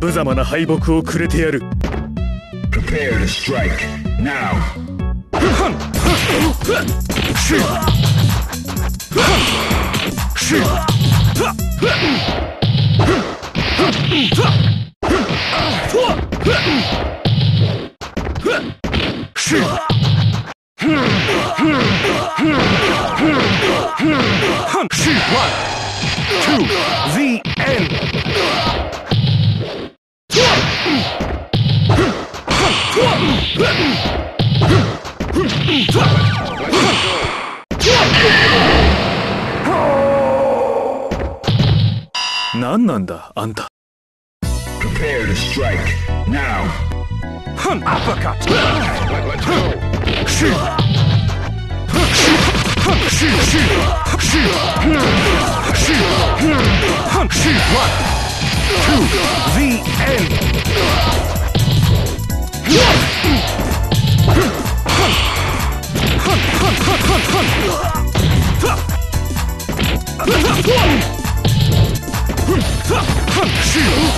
無様な敗北をくれてやる Prepare to strike. Now. ししし She one, two, the end. 何なんだあんた。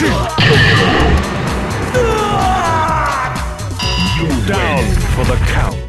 You Down for the count.